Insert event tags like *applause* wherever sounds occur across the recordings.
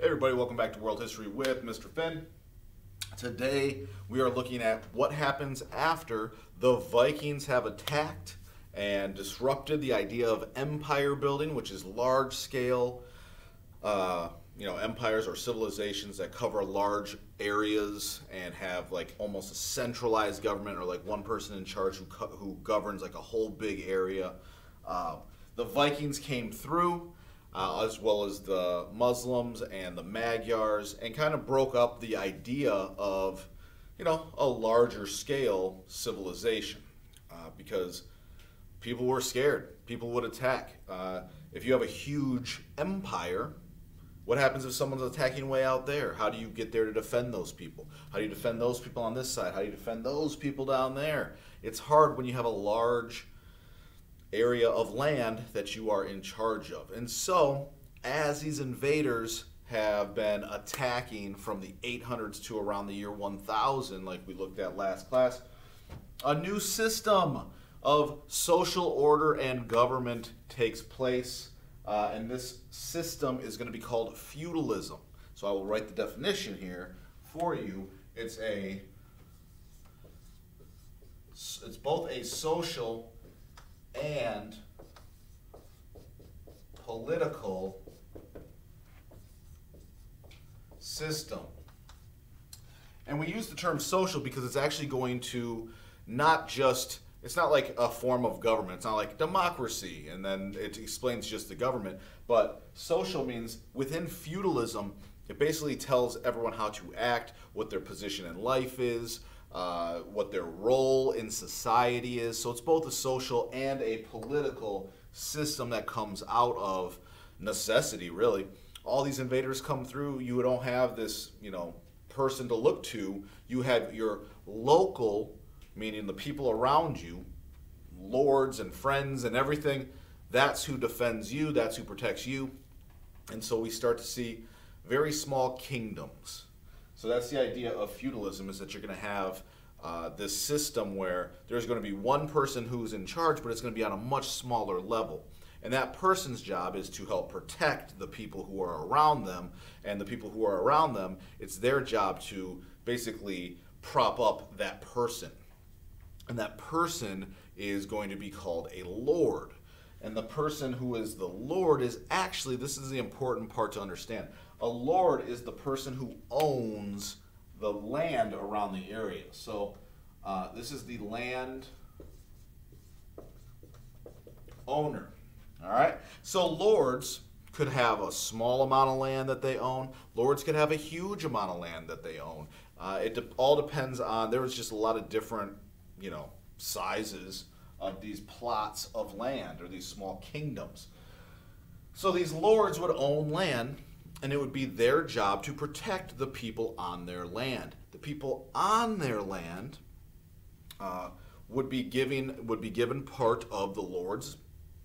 Hey everybody, welcome back to World History with Mr. Finn. Today we are looking at what happens after the Vikings have attacked and disrupted the idea of empire building, which is large scale, uh, you know, empires or civilizations that cover large areas and have like almost a centralized government or like one person in charge who, who governs like a whole big area. Uh, the Vikings came through uh, as well as the Muslims and the Magyars, and kind of broke up the idea of, you know, a larger scale civilization uh, because people were scared. People would attack. Uh, if you have a huge empire, what happens if someone's attacking way out there? How do you get there to defend those people? How do you defend those people on this side? How do you defend those people down there? It's hard when you have a large area of land that you are in charge of. And so, as these invaders have been attacking from the 800s to around the year 1000, like we looked at last class, a new system of social order and government takes place. Uh, and this system is going to be called feudalism. So I will write the definition here for you. It's a it's both a social and political system. And we use the term social because it's actually going to not just, it's not like a form of government. It's not like democracy and then it explains just the government. But social means within feudalism, it basically tells everyone how to act, what their position in life is, uh, what their role in society is. So it's both a social and a political system that comes out of necessity, really. All these invaders come through, you don't have this, you know, person to look to. You have your local, meaning the people around you, lords and friends and everything. That's who defends you, that's who protects you. And so we start to see very small kingdoms so that's the idea of feudalism is that you're going to have uh, this system where there's going to be one person who's in charge, but it's going to be on a much smaller level. And that person's job is to help protect the people who are around them. And the people who are around them, it's their job to basically prop up that person. And that person is going to be called a lord. And the person who is the lord is actually, this is the important part to understand. A lord is the person who owns the land around the area. So uh, this is the land owner. All right. So lords could have a small amount of land that they own. Lords could have a huge amount of land that they own. Uh, it de all depends on. There was just a lot of different, you know, sizes of these plots of land or these small kingdoms. So these lords would own land and it would be their job to protect the people on their land. The people on their land uh, would be giving would be given part of the Lord's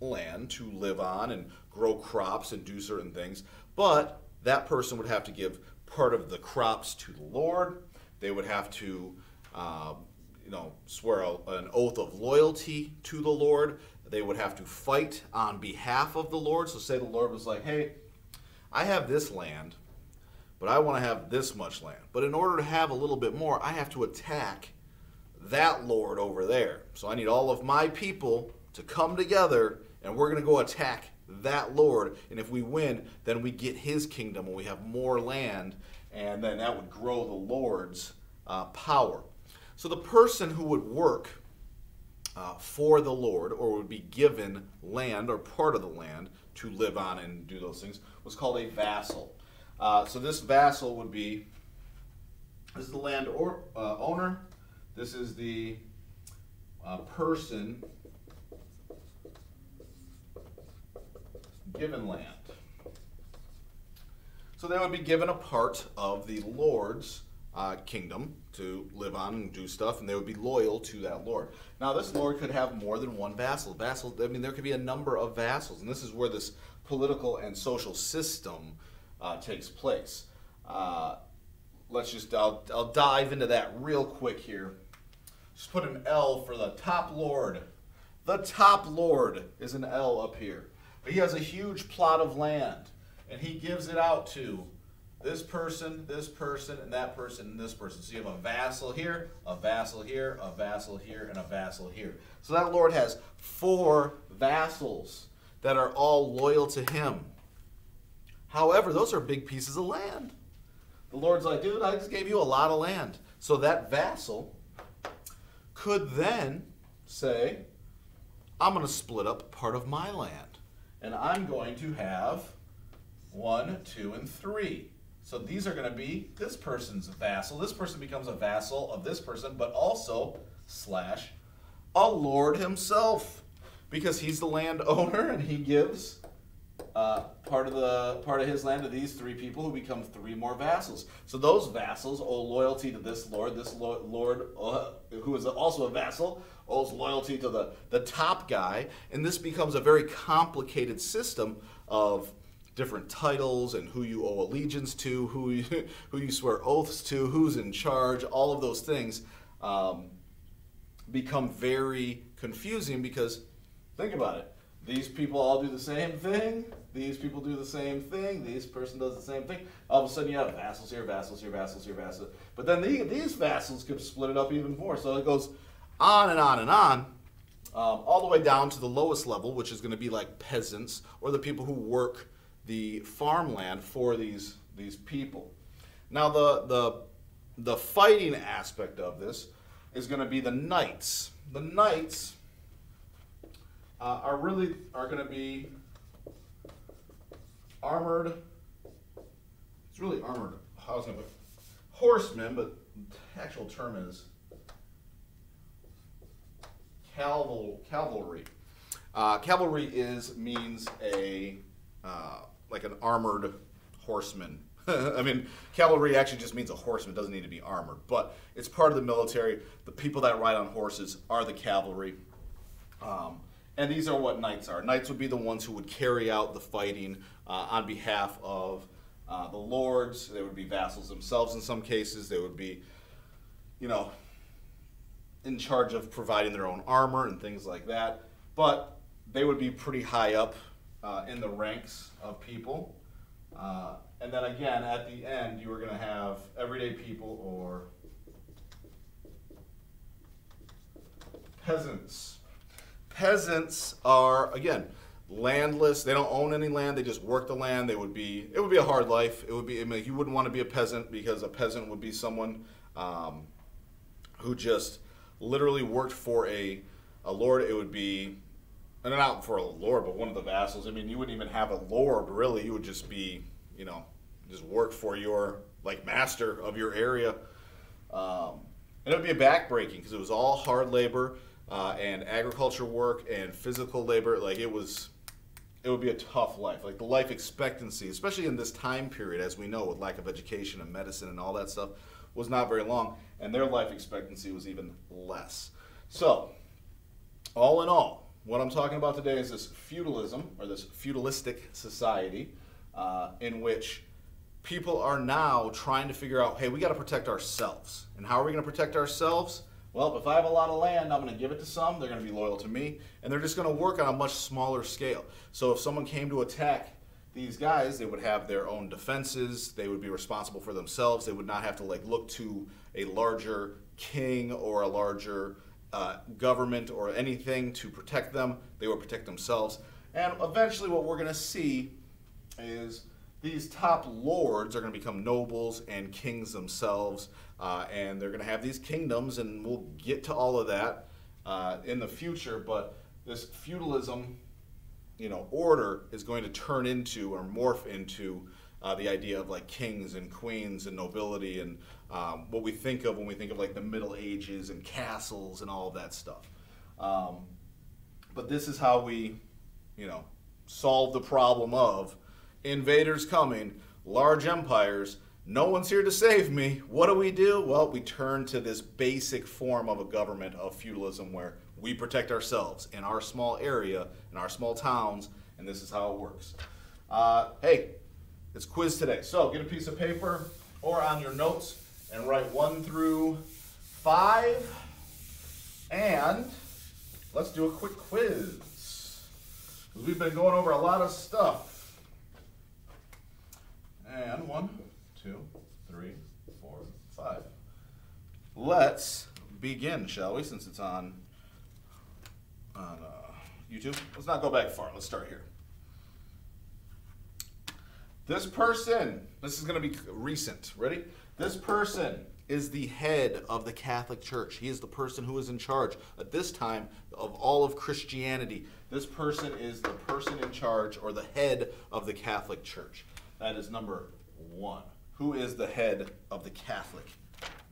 land to live on and grow crops and do certain things, but that person would have to give part of the crops to the Lord. They would have to, uh, you know, swear a, an oath of loyalty to the Lord. They would have to fight on behalf of the Lord. So, say the Lord was like, "Hey, I have this land, but I want to have this much land. But in order to have a little bit more, I have to attack that lord over there. So I need all of my people to come together and we're going to go attack that lord. And if we win, then we get his kingdom and we have more land. And then that would grow the lord's uh, power. So the person who would work uh, for the Lord or would be given land or part of the land to live on and do those things was called a vassal. Uh, so this vassal would be this is the land or, uh, owner. This is the uh, person given land. So they would be given a part of the Lord's uh, kingdom to live on and do stuff, and they would be loyal to that lord. Now, this lord could have more than one vassal. Vassal, I mean, there could be a number of vassals, and this is where this political and social system uh, takes place. Uh, let's just, I'll, I'll dive into that real quick here. Just put an L for the top lord. The top lord is an L up here. But he has a huge plot of land, and he gives it out to this person, this person, and that person, and this person. So you have a vassal here, a vassal here, a vassal here, and a vassal here. So that lord has four vassals that are all loyal to him. However, those are big pieces of land. The Lord's like, dude, I just gave you a lot of land. So that vassal could then say, I'm going to split up part of my land. And I'm going to have one, two, and three. So these are going to be this person's vassal. This person becomes a vassal of this person, but also slash a lord himself because he's the landowner and he gives uh, part of the part of his land to these three people who become three more vassals. So those vassals owe loyalty to this lord. This lo- lord, uh, who is also a vassal, owes loyalty to the the top guy, and this becomes a very complicated system of different titles and who you owe allegiance to, who *laughs* you, who you swear oaths to, who's in charge. All of those things um, become very confusing because think about it these people all do the same thing. These people do the same thing. This person does the same thing. All of a sudden, you have vassals here, vassals here, vassals here, vassals. But then the, these vassals could split it up even more. So it goes on and on and on, um, all the way down to the lowest level, which is going to be like peasants or the people who work the farmland for these these people. Now, the the the fighting aspect of this is going to be the knights. The knights uh, are really are going to be armored. It's really armored. I was going to horsemen, but the actual term is caval cavalry. Uh, cavalry is means a uh, like an armored horseman. *laughs* I mean, cavalry actually just means a horseman. It doesn't need to be armored, but it's part of the military. The people that ride on horses are the cavalry. Um, and these are what knights are. Knights would be the ones who would carry out the fighting uh, on behalf of uh, the lords. They would be vassals themselves in some cases. They would be, you know, in charge of providing their own armor and things like that. But they would be pretty high up uh, in the ranks of people. Uh, and then again, at the end, you are going to have everyday people or peasants peasants are again landless. They don't own any land. They just work the land. They would be. It would be a hard life. It would be. I mean, you wouldn't want to be a peasant because a peasant would be someone um, who just literally worked for a a lord. It would be. And not for a lord, but one of the vassals. I mean, you wouldn't even have a lord really. You would just be, you know, just work for your like master of your area. Um, and it would be a backbreaking because it was all hard labor uh, and agriculture work and physical labor. Like it was, it would be a tough life. Like the life expectancy, especially in this time period, as we know, with lack of education and medicine and all that stuff, was not very long, and their life expectancy was even less. So, all in all, what I'm talking about today is this feudalism or this feudalistic society uh, in which people are now trying to figure out hey, we got to protect ourselves. And how are we going to protect ourselves? Well, if I have a lot of land, I'm going to give it to some. They're going to be loyal to me, and they're just going to work on a much smaller scale. So if someone came to attack these guys, they would have their own defenses. They would be responsible for themselves. They would not have to like look to a larger king or a larger uh, government or anything to protect them. They would protect themselves. And eventually, what we're going to see is these top lords are going to become nobles and kings themselves, uh, and they're going to have these kingdoms, and we'll get to all of that uh, in the future. But this feudalism, you know, order is going to turn into or morph into uh, the idea of like kings and queens and nobility and um, what we think of when we think of like the Middle Ages and castles and all of that stuff. Um, but this is how we, you know, solve the problem of invaders coming, large empires. No one's here to save me. What do we do? Well, we turn to this basic form of a government of feudalism where we protect ourselves in our small area, in our small towns, and this is how it works. Uh, hey, it's quiz today. So get a piece of paper or on your notes and write one through five. And let's do a quick quiz. We've been going over a lot of stuff. And one, two, three, four, five. Let's begin, shall we? Since it's on on uh, YouTube. Let's not go back far. Let's start here. This person, this is going to be recent. Ready? This person is the head of the Catholic Church. He is the person who is in charge at this time of all of Christianity. This person is the person in charge or the head of the Catholic Church. That is number one. Who is the head of the Catholic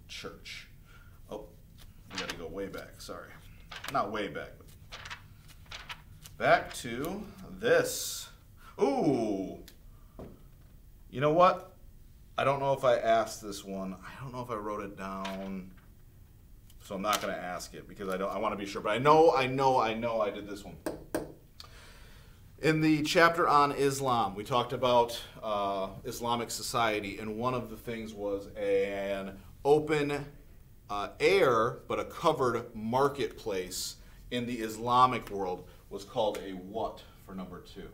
Church? Oh, we got to go way back. Sorry. Not way back, but back to this. Ooh. You know what? I don't know if I asked this one. I don't know if I wrote it down. So I'm not going to ask it because I don't I want to be sure, but I know I know I know I did this one. In the chapter on Islam, we talked about uh, Islamic society, and one of the things was an open uh, air but a covered marketplace in the Islamic world was called a what for number two?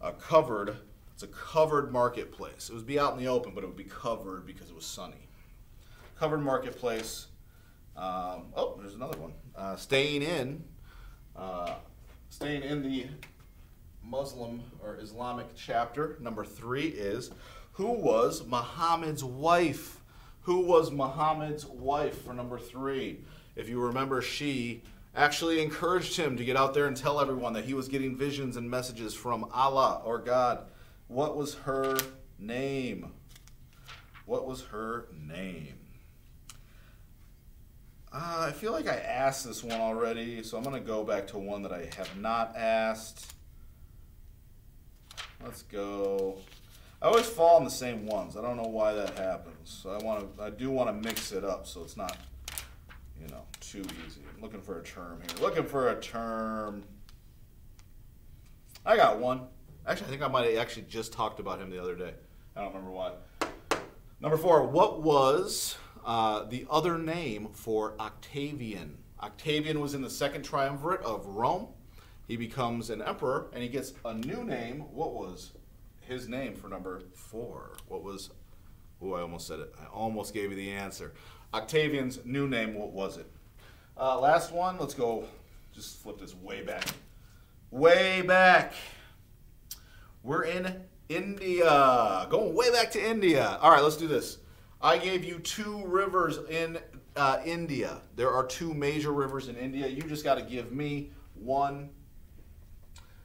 A covered it's a covered marketplace. It would be out in the open, but it would be covered because it was sunny. Covered marketplace. Um, oh, there's another one. Uh, staying in, uh, staying in the Muslim or Islamic chapter. Number three is who was Muhammad's wife? Who was Muhammad's wife for number three? If you remember, she actually encouraged him to get out there and tell everyone that he was getting visions and messages from Allah or God. What was her name? What was her name? Uh, I feel like I asked this one already, so I'm going to go back to one that I have not asked. Let's go. I always fall on the same ones. I don't know why that happens. So I want to. I do want to mix it up so it's not, you know, too easy. I'm looking for a term here. Looking for a term. I got one. Actually, I think I might have actually just talked about him the other day. I don't remember why. Number four, what was uh, the other name for Octavian? Octavian was in the second triumvirate of Rome. He becomes an emperor and he gets a new name. What was his name for number four? What was, oh, I almost said it. I almost gave you the answer. Octavian's new name, what was it? Uh, last one, let's go, just flip this way back. Way back. We're in India. Going way back to India. All right, let's do this. I gave you two rivers in uh, India. There are two major rivers in India. You just got to give me one.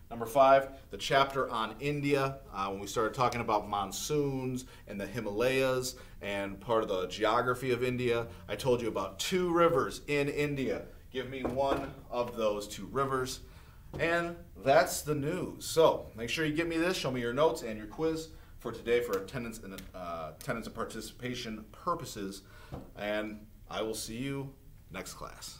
Number five, the chapter on India, uh, when we started talking about monsoons and the Himalayas and part of the geography of India, I told you about two rivers in India. Give me one of those two rivers. And that's the news. So make sure you get me this. Show me your notes and your quiz for today for attendance and uh, attendance and participation purposes. And I will see you next class.